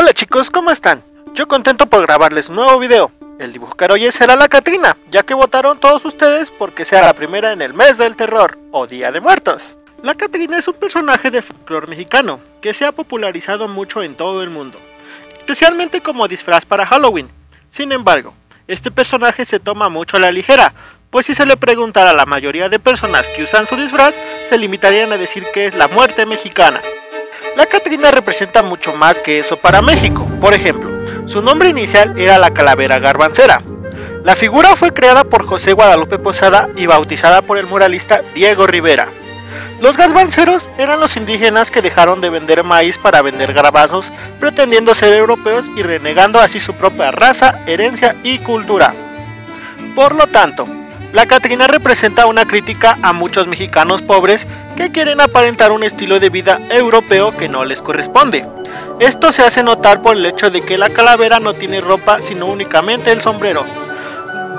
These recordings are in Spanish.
Hola chicos, ¿cómo están? Yo contento por grabarles un nuevo video. El dibujo que hoy será la Catrina, ya que votaron todos ustedes porque sea la primera en el mes del terror o Día de Muertos. La Catrina es un personaje de folclore mexicano que se ha popularizado mucho en todo el mundo, especialmente como disfraz para Halloween. Sin embargo, este personaje se toma mucho a la ligera, pues si se le preguntara a la mayoría de personas que usan su disfraz, se limitarían a decir que es la muerte mexicana. La Catrina representa mucho más que eso para México. Por ejemplo, su nombre inicial era la calavera garbancera. La figura fue creada por José Guadalupe Posada y bautizada por el muralista Diego Rivera. Los garbanceros eran los indígenas que dejaron de vender maíz para vender garbanzos, pretendiendo ser europeos y renegando así su propia raza, herencia y cultura. Por lo tanto, la Catrina representa una crítica a muchos mexicanos pobres que quieren aparentar un estilo de vida europeo que no les corresponde. Esto se hace notar por el hecho de que la calavera no tiene ropa sino únicamente el sombrero.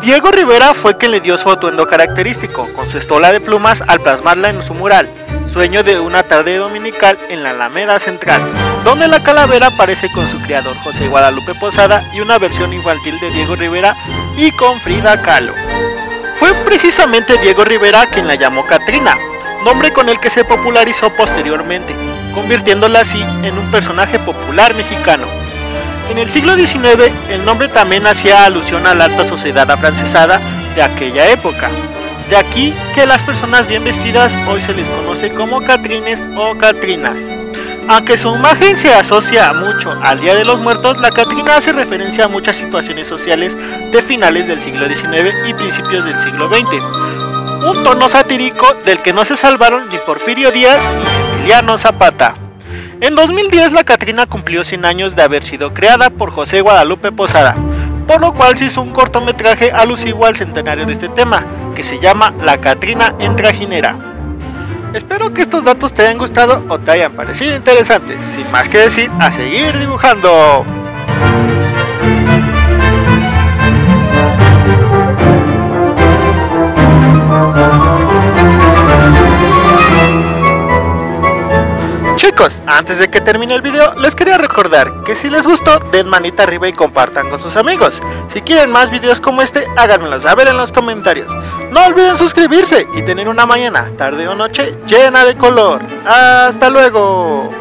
Diego Rivera fue quien le dio su atuendo característico, con su estola de plumas al plasmarla en su mural, Sueño de una tarde dominical en la Alameda Central, donde la calavera aparece con su creador José Guadalupe Posada y una versión infantil de Diego Rivera y con Frida Kahlo. Precisamente Diego Rivera quien la llamó Katrina, nombre con el que se popularizó posteriormente, convirtiéndola así en un personaje popular mexicano. En el siglo XIX, el nombre también hacía alusión a la alta sociedad afrancesada de aquella época. De aquí que las personas bien vestidas hoy se les conoce como Catrines o Catrinas. Aunque su imagen se asocia mucho al Día de los Muertos, la Catrina hace referencia a muchas situaciones sociales de finales del siglo XIX y principios del siglo XX. Un tono satírico del que no se salvaron ni Porfirio Díaz ni Emiliano Zapata. En 2010 la Catrina cumplió 100 años de haber sido creada por José Guadalupe Posada, por lo cual se hizo un cortometraje alusivo al centenario de este tema, que se llama La Catrina en Trajinera. Espero que estos datos te hayan gustado o te hayan parecido interesantes. Sin más que decir, a seguir dibujando. Chicos, antes de que termine el video, les quería recordar que si les gustó, den manita arriba y compartan con sus amigos. Si quieren más videos como este, háganmelo saber en los comentarios. No olviden suscribirse y tener una mañana, tarde o noche llena de color. ¡Hasta luego!